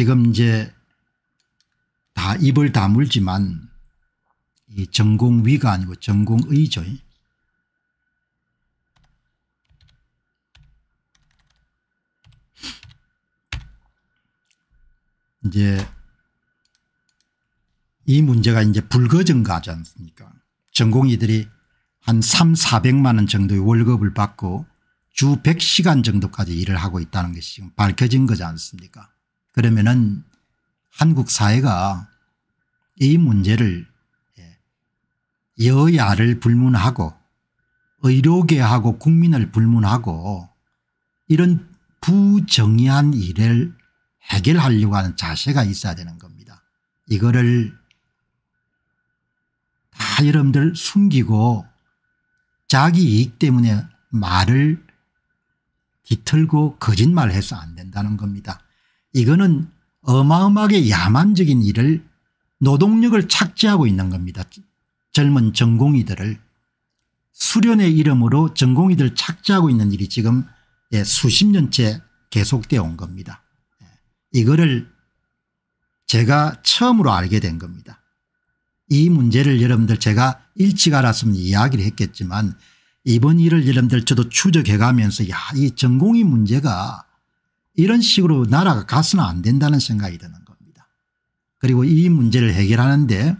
지금 이제 다 입을 다물지만 이 전공위가 아니고 전공의죠. 이제 이 문제가 이제 불거증가지 않습니까 전공의들이 한 3, 400만 원 정도의 월급을 받고 주 100시간 정도까지 일을 하고 있다는 것이 지금 밝혀진 거지 않습니까 그러면은 한국 사회가 이 문제를 예, 여야를 불문하고 의료계하고 국민을 불문하고 이런 부정의한 일을 해결하려고 하는 자세가 있어야 되는 겁니다. 이거를 다 여러분들 숨기고 자기 이익 때문에 말을 뒤틀고 거짓말해서 안 된다는 겁니다. 이거는 어마어마하게 야만적인 일을 노동력을 착취하고 있는 겁니다. 젊은 전공의들을 수련의 이름으로 전공의들 착취하고 있는 일이 지금 예, 수십 년째 계속되어 온 겁니다. 예, 이거를 제가 처음으로 알게 된 겁니다. 이 문제를 여러분들 제가 일찍 알았으면 이야기를 했겠지만 이번 일을 여러분들 저도 추적해 가면서 야 이 전공의 문제가 이런 식으로 나라가 가서는 안 된다는 생각이 드는 겁니다. 그리고 이 문제를 해결하는데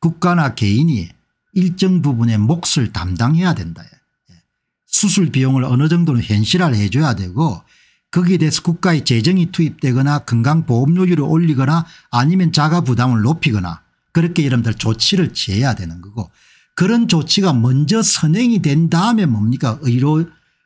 국가나 개인이 일정 부분의 몫을 담당해야 된다. 예. 수술 비용을 어느 정도는 현실화를 해줘야 되고 거기에 대해서 국가의 재정이 투입되거나 건강보험료율을 올리거나 아니면 자가 부담을 높이거나 그렇게 여러분들 조치를 취해야 되는 거고 그런 조치가 먼저 선행이 된 다음에 뭡니까? 의료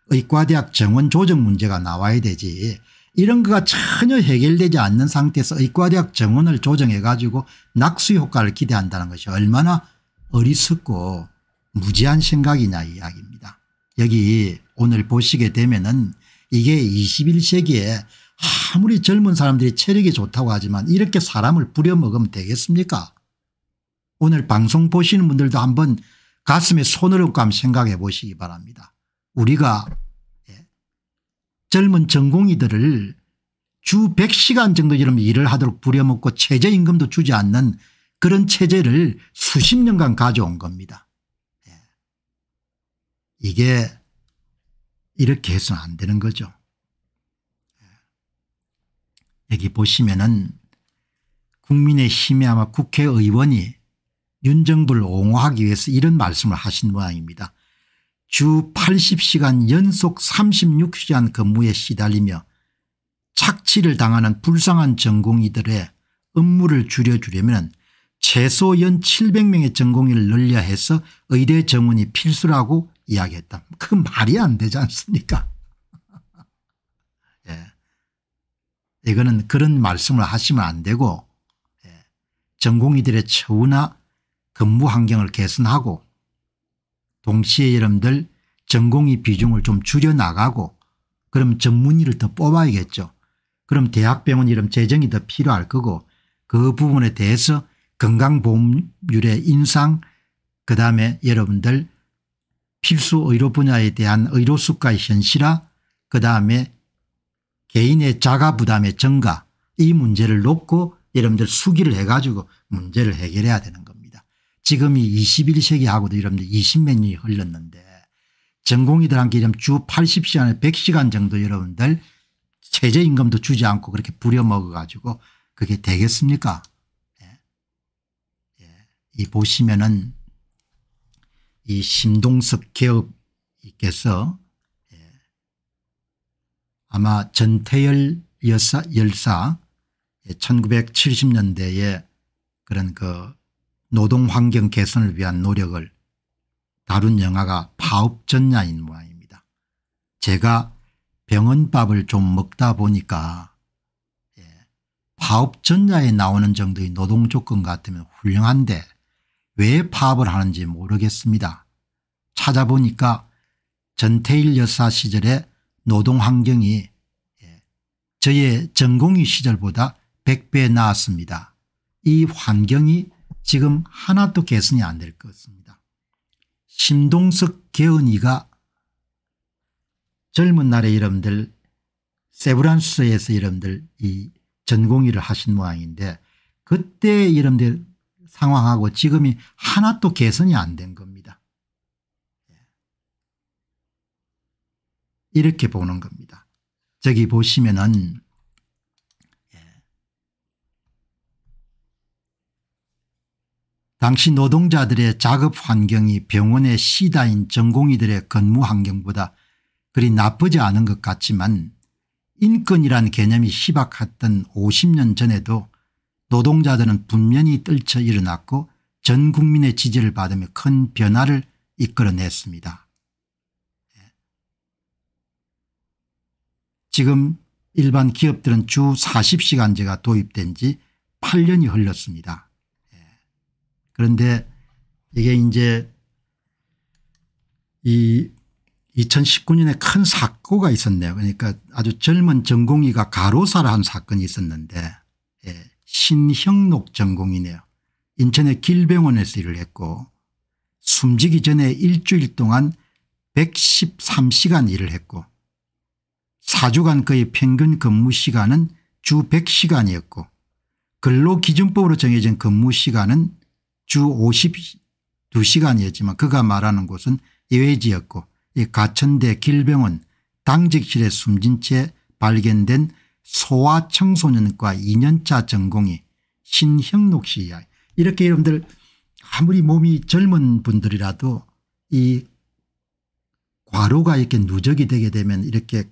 의과대학 정원 조정 문제가 나와야 되지. 이런 거가 전혀 해결되지 않는 상태에서 의과대학 정원을 조정해 가지고 낙수 효과를 기대한다는 것이 얼마나 어리석고 무지한 생각이냐 이야기입니다. 여기 오늘 보시게 되면은 이게 21세기에 아무리 젊은 사람들이 체력이 좋다고 하지만 이렇게 사람을 부려먹으면 되겠습니까 오늘 방송 보시는 분들도 한번 가슴에 손을 얹고 한번 생각해 보시기 바랍니다. 우리가 예, 젊은 전공의들을 주 100시간 정도 이런 일을 하도록 부려먹고 최저임금도 주지 않는 그런 체제를 수십 년간 가져온 겁니다. 예. 이게 이렇게 해서는 안 되는 거죠. 예. 여기 보시면은 국민의힘이 아마 국회의원이 윤 정부를 옹호하기 위해서 이런 말씀을 하신 모양입니다. 주 80시간 연속 36시간 근무에 시달리며 착취를 당하는 불쌍한 전공의들의 업무를 줄여주려면 최소 연 700명의 전공의를 늘려 해서 의대 정원이 필수라고 이야기했다. 그건 말이 안 되지 않습니까 예. 이거는 그런 말씀을 하시면 안 되고 예. 전공의들의 처우나 근무 환경을 개선하고 동시에 여러분들 전공의 비중을 좀 줄여나가고 그럼 전문의를 더 뽑아야겠죠. 그럼 대학병원 이름 재정이 더 필요할 거고 그 부분에 대해서 건강보험률의 인상 그다음에 여러분들 필수 의료 분야에 대한 의료 수가의 현실화 그다음에 개인의 자가 부담의 증가 이 문제를 놓고 여러분들 수기를 해가지고 문제를 해결해야 되는 겁니다. 지금이 21세기하고도 여러분들 20몇 년이 흘렀는데 전공의들한테 주 80시간에 100시간 정도 여러분들 최저임금도 주지 않고 그렇게 부려먹어 가지고 그게 되겠습니까 예. 예. 이 보시면은 이 심동석 개업께서 예. 아마 전태열 여사, 열사 1970년대에 예, 그런 그 노동환경 개선을 위한 노력을 다룬 영화가 파업전야인 모양입니다. 제가 병원밥을 좀 먹다 보니까 예, 파업전야에 나오는 정도의 노동조건 같으면 훌륭한데 왜 파업을 하는지 모르겠습니다. 찾아보니까 전태일 여사 시절에 노동환경이 예, 저의 전공의 시절보다 100배 나았습니다. 이 환경이 지금 하나도 개선이 안 될 것입니다. 심동석 개헌이가 젊은 날에 여러분들 세브란스에서 여러분들 이 전공의를 하신 모양인데 그때 여러분들 상황하고 지금이 하나도 개선이 안 된 겁니다. 이렇게 보는 겁니다. 저기 보시면은 당시 노동자들의 작업 환경이 병원의 시다인 전공의들의 근무 환경보다 그리 나쁘지 않은 것 같지만 인권이란 개념이 희박했던 50년 전에도 노동자들은 분명히 떨쳐 일어났고 전 국민의 지지를 받으며 큰 변화를 이끌어냈습니다. 지금 일반 기업들은 주 40시간제가 도입된 지 8년이 흘렀습니다. 그런데 이게 이제 이 2019년에 큰 사고가 있었네요. 그러니까 아주 젊은 전공의가 가로사를 한 사건이 있었는데 예, 신형록 전공이네요. 인천의 길병원에서 일을 했고 숨지기 전에 일주일 동안 113시간 일을 했고 4주간 그의 평균 근무 시간은 주 100시간이었고 근로기준법으로 정해진 근무 시간은 주 52시간이었지만 그가 말하는 곳은 예외지였고 이 가천대 길병원 당직실에 숨진 채 발견된 소아 청소년과 2년차 전공이 신형록 씨 이렇게 여러분들 아무리 몸이 젊은 분들이라도 이 과로가 이렇게 누적이 되게 되면 이렇게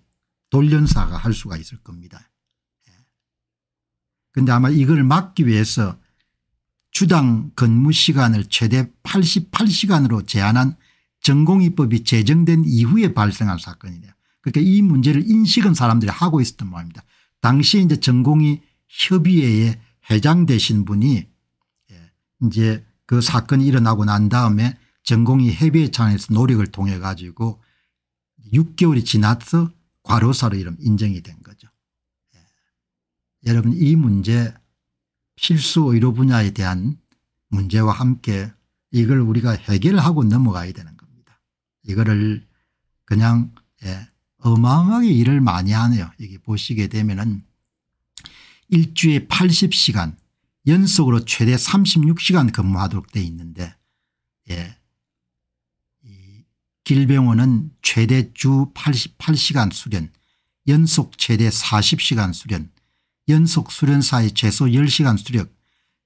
돌연사가 할 수가 있을 겁니다. 그런데 아마 이걸 막기 위해서 주당 근무 시간을 최대 88시간으로 제한한 전공의법이 제정된 이후에 발생한 사건이네요. 그러니까 이 문제를 인식은 사람들이 하고 있었던 모양입니다. 당시 이제 전공의 협의회에 회장 되신 분이 예, 이제 그 사건이 일어나고 난 다음에 전공의 협의회 차원에서 노력을 통해 가지고 6개월이 지나서 과로사로 이름 인정이 된 거죠. 예. 여러분 이 문제 필수 의료 분야에 대한 문제와 함께 이걸 우리가 해결하고 넘어가야 되는 겁니다. 이거를 그냥 예, 어마어마하게 일을 많이 하네요. 여기 보시게 되면 은 일주에 80시간 연속으로 최대 36시간 근무하도록 되어 있는데 예. 이 길병원은 최대 주 88시간 수련 연속 최대 40시간 수련 연속 수련사의 최소 10시간 수력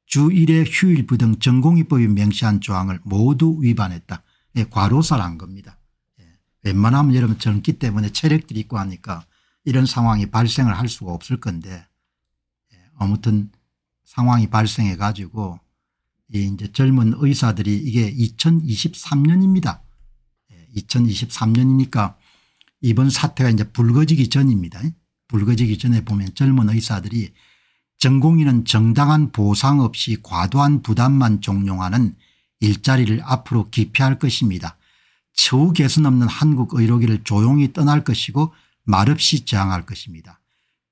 주 1회 휴일부 등 전공의법이 명시한 조항을 모두 위반했다. 예, 과로사를 한 겁니다. 예, 웬만하면 여러분 젊기 때문에 체력들이 있고 하니까 이런 상황이 발생을 할 수가 없을 건데 예, 아무튼 상황이 발생해 가지고 이제 젊은 의사들이 이게 2023년입니다. 2023년이니까 예, 이번 사태가 이제 불거지기 전입니다. 불거지기 전에 보면 젊은 의사들이 전공의는 정당한 보상 없이 과도한 부담만 종용하는 일자리를 앞으로 기피할 것입니다. 처우 개선 없는 한국 의료계를 조용히 떠날 것이고 말없이 저항할 것입니다.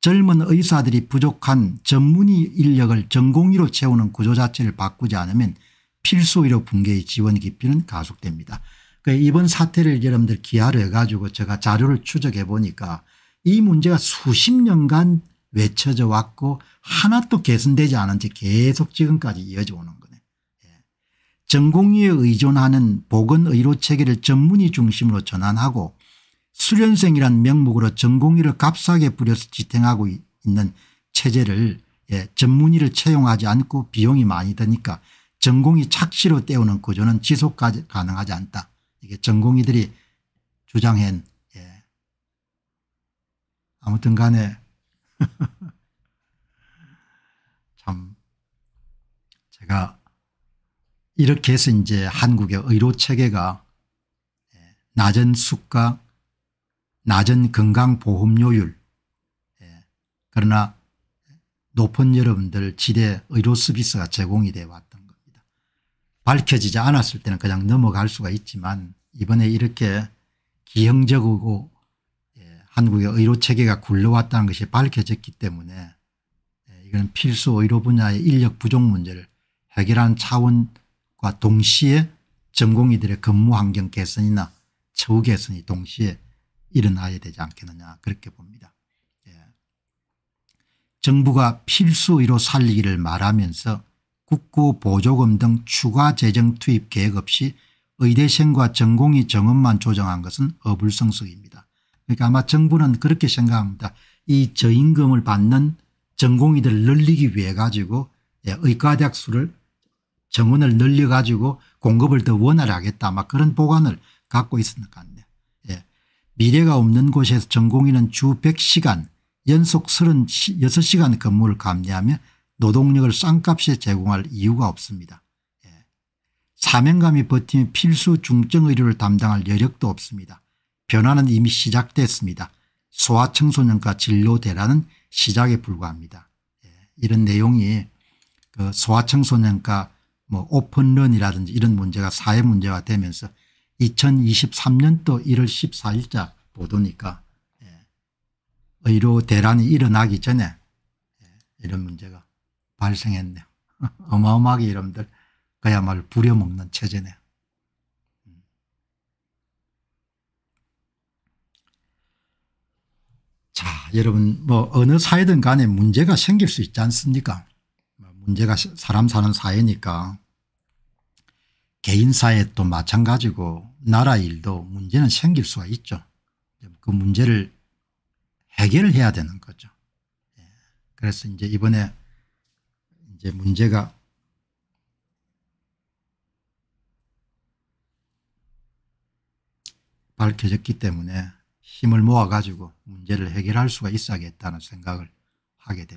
젊은 의사들이 부족한 전문의 인력을 전공의로 채우는 구조 자체를 바꾸지 않으면 필수 의료 붕괴의 지원 기피는 가속됩니다. 그러니까 이번 사태를 여러분들 기하로 해가지고 제가 자료를 추적해 보니까 이 문제가 수십 년간 외쳐져 왔고 하나도 개선되지 않은 채 계속 지금까지 이어져 오는 거네. 예. 전공의에 의존하는 보건의료 체계를 전문의 중심으로 전환하고 수련생이란 명목으로 전공의를 값싸게 부려서 지탱하고 있는 체제를 예, 전문의를 채용하지 않고 비용이 많이 드니까 전공의 착시로 때우는 구조는 지속 가능하지 않다. 이게 전공의들이 주장한 아무튼 간에 참 제가 이렇게 해서 이제 한국의 의료 체계가 예, 낮은 수가 낮은 건강보험료율 예, 그러나 높은 여러분들 질의 의료 서비스가 제공이 되어 왔던 겁니다. 밝혀지지 않았을 때는 그냥 넘어갈 수가 있지만 이번에 이렇게 기형적이고 한국의 의료 체계가 굴러왔다는 것이 밝혀졌기 때문에 예, 이건 필수 의료 분야의 인력 부족 문제를 해결하는 차원과 동시에 전공의들의 근무 환경 개선이나 처우 개선이 동시에 일어나야 되지 않겠느냐 그렇게 봅니다. 예. 정부가 필수 의료 살리기를 말하면서 국고 보조금 등 추가 재정 투입 계획 없이 의대생과 전공의 정원만 조정한 것은 어불성설입니다. 그러니까 아마 정부는 그렇게 생각합니다. 이 저임금을 받는 전공의들을 늘리기 위해 가지고 예, 의과대학 수를 정원을 늘려 가지고 공급을 더 원활하겠다 아마 그런 보관을 갖고 있었을 것 같네요. 예. 미래가 없는 곳에서 전공의는 주 100시간 연속 36시간 근무를 감내하며 노동력을 싼값에 제공할 이유가 없습니다. 예. 사명감이 버티면 필수 중증 의료를 담당할 여력도 없습니다. 변화는 이미 시작됐습니다. 소아 청소년과 진로 대란은 시작에 불과합니다. 예. 이런 내용이 그 소아 청소년과 뭐 오픈런이라든지 이런 문제가 사회 문제가 되면서 2023년도 1월 14일자 보도니까 예. 의료 대란이 일어나기 전에 예. 이런 문제가 발생했네요. 어마어마하게 여러분들 그야말로 부려먹는 체제네요. 음. 자 여러분 뭐 어느 사회든 간에 문제가 생길 수 있지 않습니까 뭐 문제가 사람 사는 사회니까 개인 사회 또 마찬가지고 나라 일도 문제는 생길 수가 있죠. 그 문제를 해결을 해야 되는 거죠. 예. 그래서 이제 이번에 이제 문제가 밝혀졌기 때문에 힘을 모아 가지고 문제를 해결할 수가 있어야겠다는 생각을 하게 됩니다.